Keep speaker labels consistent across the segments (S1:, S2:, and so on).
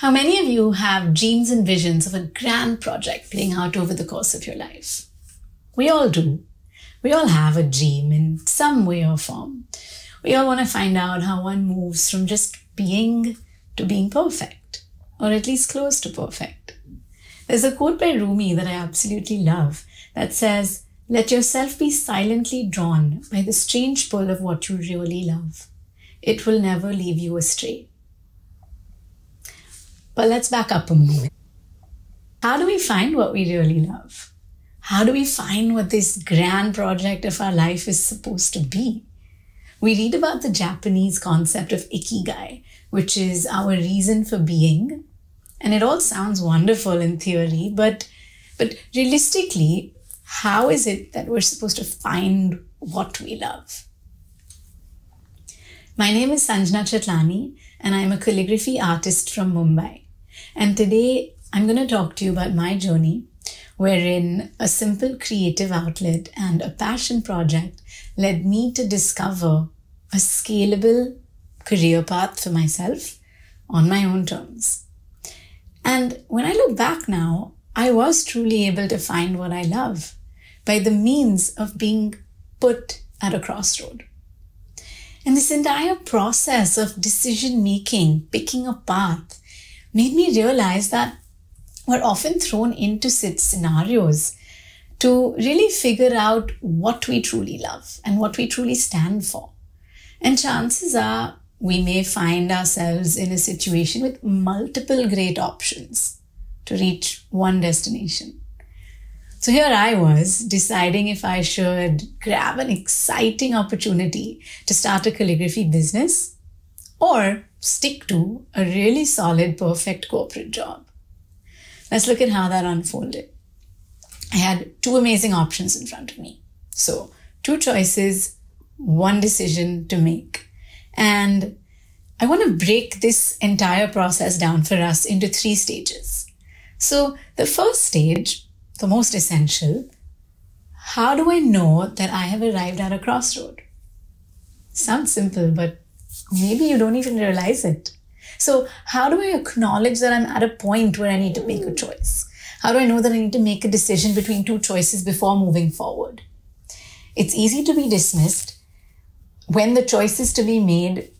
S1: How many of you have dreams and visions of a grand project playing out over the course of your life? We all do. We all have a dream in some way or form. We all want to find out how one moves from just being to being perfect, or at least close to perfect. There's a quote by Rumi that I absolutely love that says, Let yourself be silently drawn by the strange pull of what you really love. It will never leave you astray. But let's back up a moment. How do we find what we really love? How do we find what this grand project of our life is supposed to be? We read about the Japanese concept of ikigai, which is our reason for being. And it all sounds wonderful in theory, but, but realistically, how is it that we're supposed to find what we love? My name is Sanjana Chatlani, and I'm a calligraphy artist from Mumbai. And today I'm going to talk to you about my journey, wherein a simple creative outlet and a passion project led me to discover a scalable career path for myself on my own terms. And when I look back now, I was truly able to find what I love by the means of being put at a crossroad. And this entire process of decision making, picking a path, made me realize that we're often thrown into scenarios to really figure out what we truly love and what we truly stand for. And chances are we may find ourselves in a situation with multiple great options to reach one destination. So here I was deciding if I should grab an exciting opportunity to start a calligraphy business or stick to a really solid, perfect corporate job. Let's look at how that unfolded. I had two amazing options in front of me. So, two choices, one decision to make. And I want to break this entire process down for us into three stages. So, the first stage, the most essential, how do I know that I have arrived at a crossroad? Sounds simple, but maybe you don't even realize it. So, how do I acknowledge that I'm at a point where I need to make a choice? How do I know that I need to make a decision between two choices before moving forward? It's easy to be dismissed when the choices to be made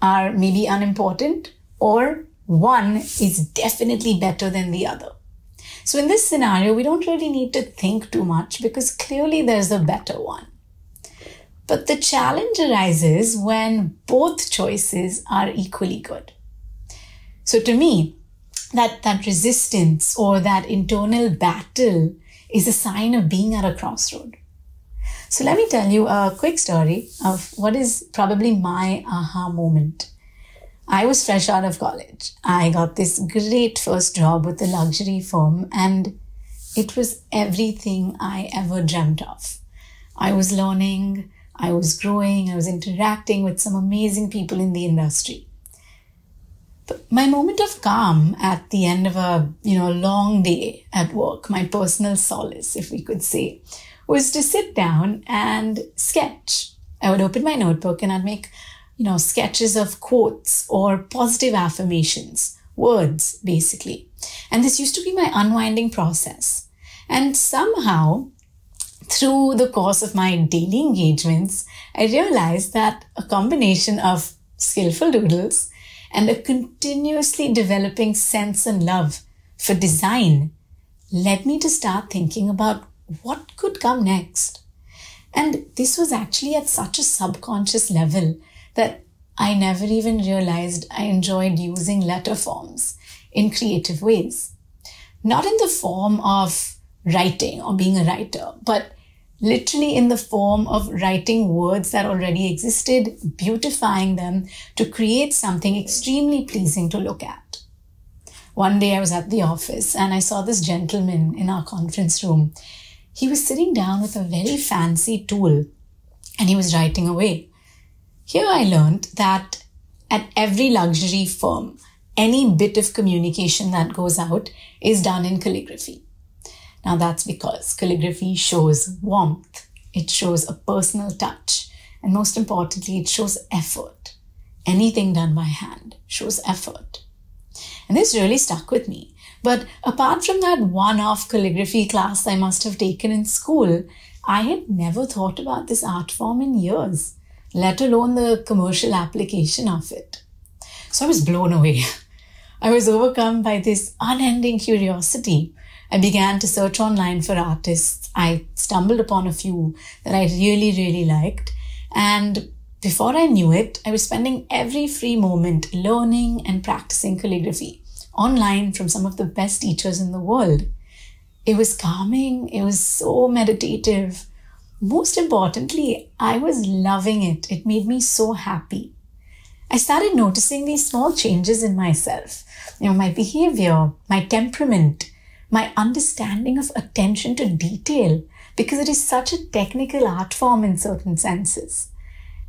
S1: are maybe unimportant or one is definitely better than the other. So, in this scenario, we don't really need to think too much because clearly there's a better one. But the challenge arises when both choices are equally good. So to me, that, that resistance or that internal battle is a sign of being at a crossroad. So let me tell you a quick story of what is probably my aha moment. I was fresh out of college. I got this great first job with a luxury firm and it was everything I ever dreamt of. I was learning, I was growing, I was interacting with some amazing people in the industry. But my moment of calm at the end of a, you know, long day at work, my personal solace, if we could say, was to sit down and sketch. I would open my notebook and I'd make, you know, sketches of quotes or positive affirmations, words, basically. And this used to be my unwinding process. And somehow through the course of my daily engagements, I realized that a combination of skillful doodles and a continuously developing sense and love for design led me to start thinking about what could come next. And this was actually at such a subconscious level that I never even realized I enjoyed using letter forms in creative ways. Not in the form of writing or being a writer, but literally in the form of writing words that already existed, beautifying them to create something extremely pleasing to look at. One day I was at the office and I saw this gentleman in our conference room. He was sitting down with a very fancy tool and he was writing away. Here I learned that at every luxury firm, any bit of communication that goes out is done in calligraphy. Now that's because calligraphy shows warmth, it shows a personal touch, and most importantly, it shows effort. Anything done by hand shows effort. And this really stuck with me. But apart from that one off calligraphy class I must have taken in school, I had never thought about this art form in years, let alone the commercial application of it. So I was blown away. I was overcome by this unending curiosity. I began to search online for artists. I stumbled upon a few that I really, really liked. And before I knew it, I was spending every free moment learning and practicing calligraphy online from some of the best teachers in the world. It was calming, it was so meditative. Most importantly, I was loving it. It made me so happy. I started noticing these small changes in myself, you know, my behavior, my temperament, my understanding of attention to detail, because it is such a technical art form in certain senses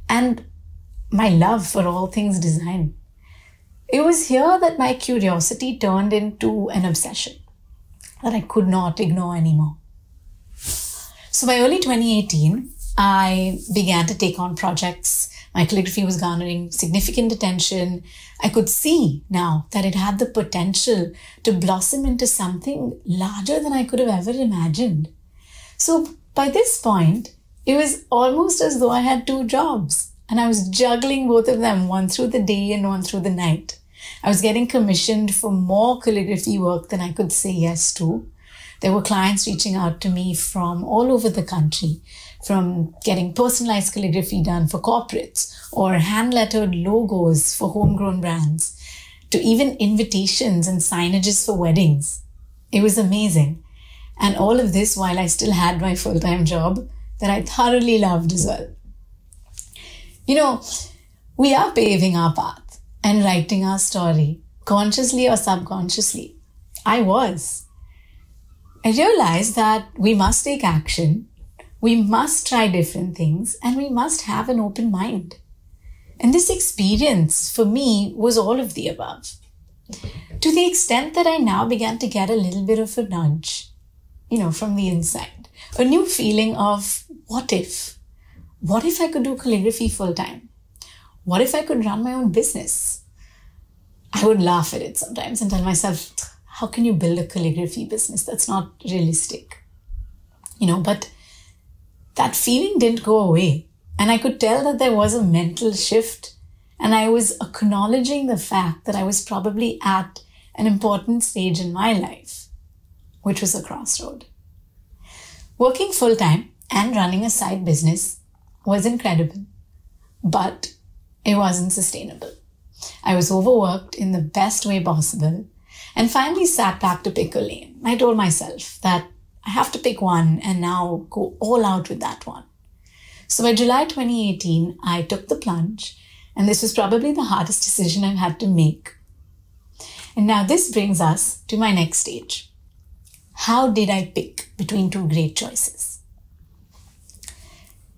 S1: and my love for all things design. It was here that my curiosity turned into an obsession that I could not ignore anymore. So by early 2018, I began to take on projects. My calligraphy was garnering significant attention. I could see now that it had the potential to blossom into something larger than I could have ever imagined. So by this point, it was almost as though I had two jobs and I was juggling both of them, one through the day and one through the night. I was getting commissioned for more calligraphy work than I could say yes to. There were clients reaching out to me from all over the country, from getting personalized calligraphy done for corporates or hand lettered logos for homegrown brands, to even invitations and signages for weddings. It was amazing. And all of this while I still had my full time job that I thoroughly loved as well. You know, we are paving our path and writing our story, consciously or subconsciously. I was. I realized that we must take action, we must try different things, and we must have an open mind. And this experience for me was all of the above. To the extent that I now began to get a little bit of a nudge, you know, from the inside, a new feeling of what if? What if I could do calligraphy full time? What if I could run my own business? I would laugh at it sometimes and tell myself, how can you build a calligraphy business? That's not realistic. You know, but that feeling didn't go away. And I could tell that there was a mental shift. And I was acknowledging the fact that I was probably at an important stage in my life, which was a crossroad. Working full time and running a side business was incredible, but it wasn't sustainable. I was overworked in the best way possible and finally sat back to pick a lane. I told myself that I have to pick one and now go all out with that one. So by July 2018, I took the plunge, and this was probably the hardest decision I've had to make. And now this brings us to my next stage. How did I pick between two great choices?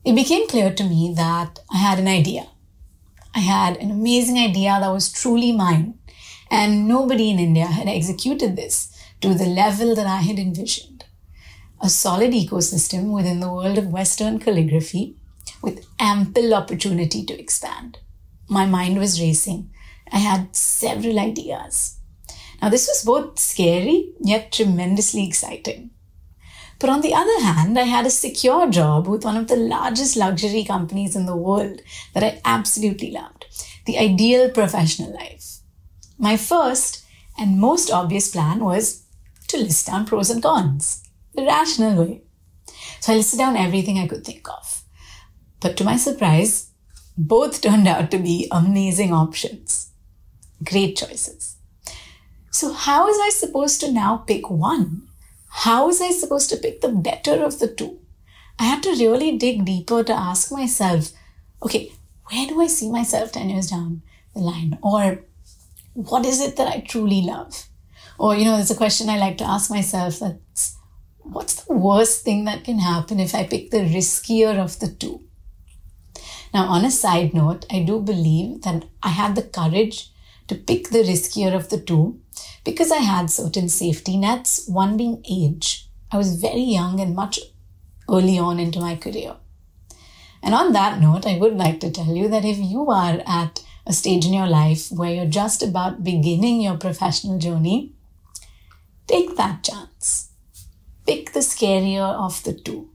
S1: It became clear to me that I had an idea. I had an amazing idea that was truly mine and nobody in India had executed this to the level that I had envisioned. A solid ecosystem within the world of Western calligraphy with ample opportunity to expand. My mind was racing. I had several ideas. Now, this was both scary yet tremendously exciting. But on the other hand, I had a secure job with one of the largest luxury companies in the world that I absolutely loved. The ideal professional life. My first and most obvious plan was to list down pros and cons, the rational way. So I listed down everything I could think of. But to my surprise, both turned out to be amazing options. Great choices. So, how is I supposed to now pick one? How is I supposed to pick the better of the two? I had to really dig deeper to ask myself okay, where do I see myself 10 years down the line? Or what is it that I truly love? Or, you know, there's a question I like to ask myself that's what's the worst thing that can happen if I pick the riskier of the two? Now, on a side note, I do believe that I had the courage to pick the riskier of the two because I had certain safety nets, one being age. I was very young and much early on into my career. And on that note, I would like to tell you that if you are at a stage in your life where you're just about beginning your professional journey, take that chance. Pick the scarier of the two.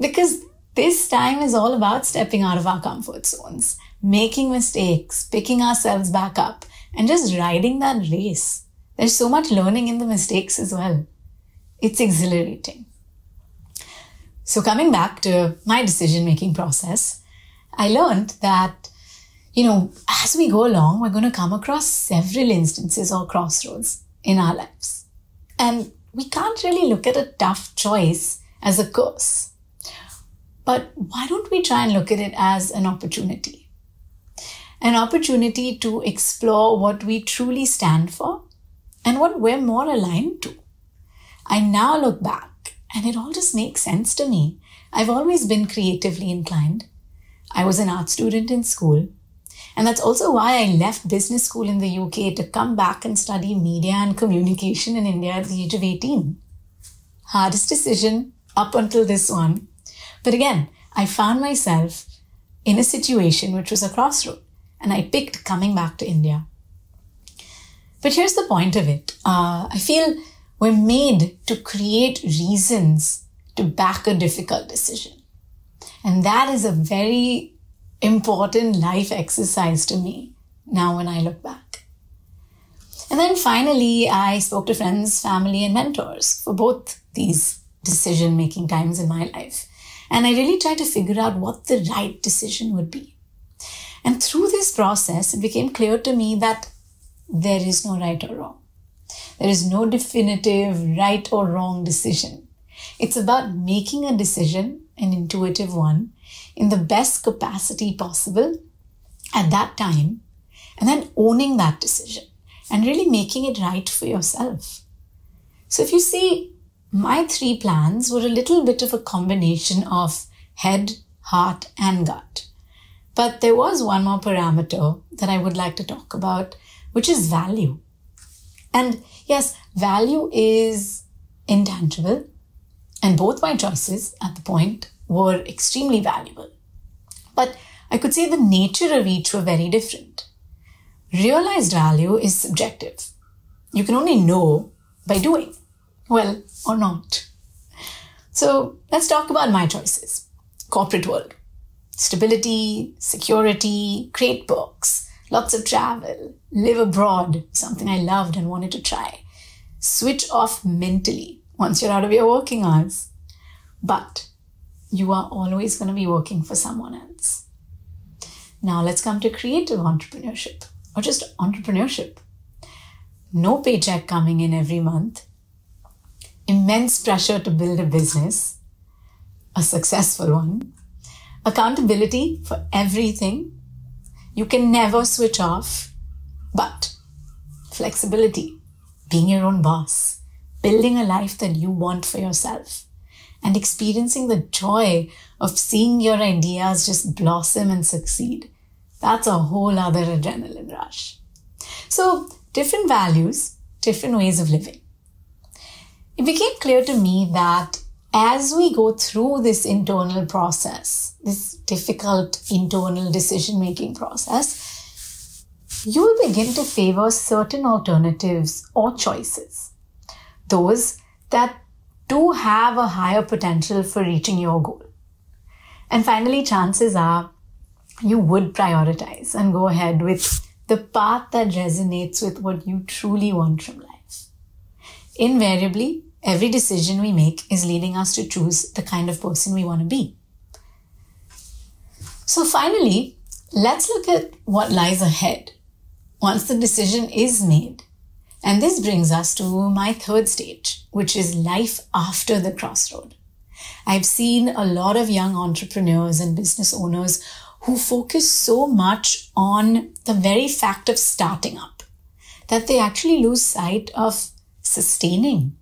S1: Because this time is all about stepping out of our comfort zones, making mistakes, picking ourselves back up, and just riding that race. There's so much learning in the mistakes as well. It's exhilarating. So, coming back to my decision making process, I learned that, you know, as we go along, we're going to come across several instances or crossroads in our lives. And we can't really look at a tough choice as a curse. But why don't we try and look at it as an opportunity? An opportunity to explore what we truly stand for and what we're more aligned to. I now look back and it all just makes sense to me. I've always been creatively inclined. I was an art student in school. And that's also why I left business school in the UK to come back and study media and communication in India at the age of 18. Hardest decision up until this one. But again, I found myself in a situation which was a crossroad and I picked coming back to India. But here's the point of it. Uh, I feel we're made to create reasons to back a difficult decision. And that is a very important life exercise to me now when I look back. And then finally, I spoke to friends, family, and mentors for both these decision making times in my life. And I really tried to figure out what the right decision would be. And through this process, it became clear to me that there is no right or wrong. There is no definitive right or wrong decision. It's about making a decision, an intuitive one, in the best capacity possible at that time, and then owning that decision and really making it right for yourself. So if you see, my three plans were a little bit of a combination of head, heart, and gut. But there was one more parameter that I would like to talk about, which is value. And yes, value is intangible. And both my choices at the point were extremely valuable. But I could say the nature of each were very different. Realized value is subjective. You can only know by doing, well, or not. So let's talk about my choices. Corporate world. Stability, security, great books, lots of travel, live abroad, something I loved and wanted to try. Switch off mentally once you're out of your working hours. But you are always going to be working for someone else. Now let's come to creative entrepreneurship or just entrepreneurship. No paycheck coming in every month, immense pressure to build a business, a successful one, accountability for everything. You can never switch off, but flexibility, being your own boss, building a life that you want for yourself, and experiencing the joy of seeing your ideas just blossom and succeed. That's a whole other adrenaline rush. So, different values, different ways of living. It became clear to me that as we go through this internal process, this difficult internal decision making process, you will begin to favor certain alternatives or choices. Those that do have a higher potential for reaching your goal. And finally, chances are you would prioritize and go ahead with the path that resonates with what you truly want from life. Invariably, every decision we make is leading us to choose the kind of person we want to be. So, finally, let's look at what lies ahead once the decision is made. And this brings us to my third stage, which is life after the crossroad. I've seen a lot of young entrepreneurs and business owners who focus so much on the very fact of starting up that they actually lose sight of sustaining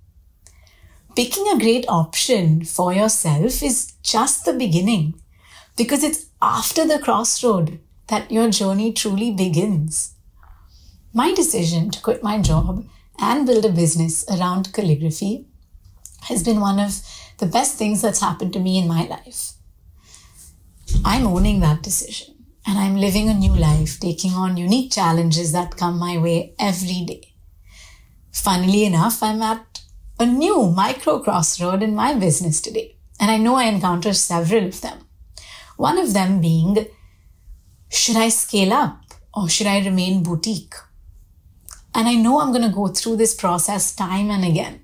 S1: picking a great option for yourself is just the beginning because it's after the crossroad that your journey truly begins. My decision to quit my job and build a business around calligraphy has been one of the best things that's happened to me in my life. I'm owning that decision and I'm living a new life, taking on unique challenges that come my way every day. Funnily enough, I'm at a new micro crossroad in my business today, and I know I encounter several of them. One of them being should I scale up or should I remain boutique? And I know I'm going to go through this process time and again.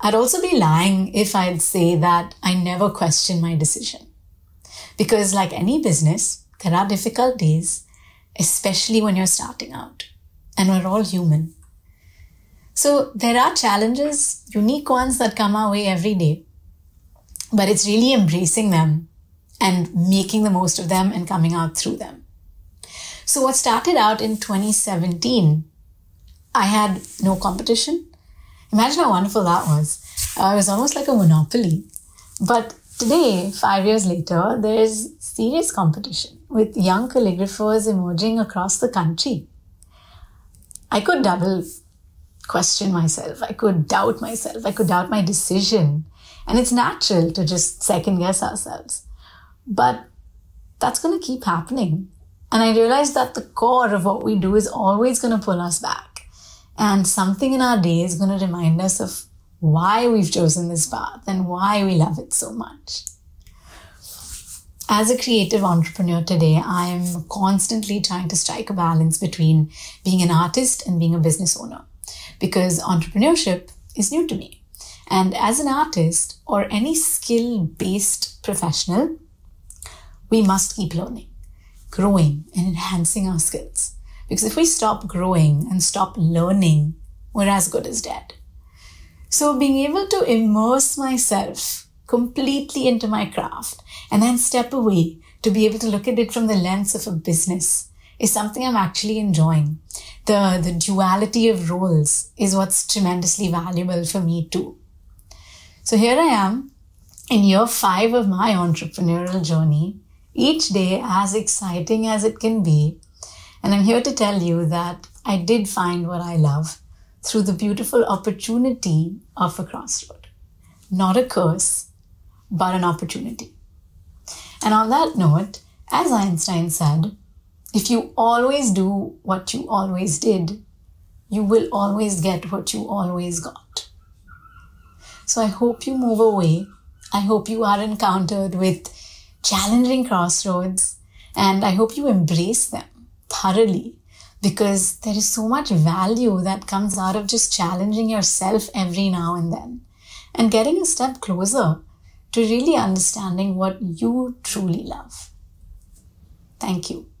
S1: I'd also be lying if I'd say that I never question my decision. Because, like any business, there are difficult days, especially when you're starting out. And we're all human. So, there are challenges, unique ones that come our way every day. But it's really embracing them and making the most of them and coming out through them. So, what started out in 2017, I had no competition. Imagine how wonderful that was. Uh, it was almost like a monopoly. But today, five years later, there's serious competition with young calligraphers emerging across the country. I could double question myself. I could doubt myself. I could doubt my decision. And it's natural to just second guess ourselves. But that's going to keep happening. And I realized that the core of what we do is always going to pull us back. And something in our day is going to remind us of why we've chosen this path and why we love it so much. As a creative entrepreneur today, I am constantly trying to strike a balance between being an artist and being a business owner because entrepreneurship is new to me. And as an artist or any skill based professional, we must keep learning, growing, and enhancing our skills. Because if we stop growing and stop learning, we're as good as dead. So being able to immerse myself completely into my craft and then step away to be able to look at it from the lens of a business is something I'm actually enjoying. The, the duality of roles is what's tremendously valuable for me too. So here I am in year five of my entrepreneurial journey, each day as exciting as it can be, and I'm here to tell you that I did find what I love through the beautiful opportunity of a crossroad. Not a curse, but an opportunity. And on that note, as Einstein said, if you always do what you always did, you will always get what you always got. So I hope you move away. I hope you are encountered with challenging crossroads and I hope you embrace them thoroughly because there is so much value that comes out of just challenging yourself every now and then and getting a step closer to really understanding what you truly love. Thank you.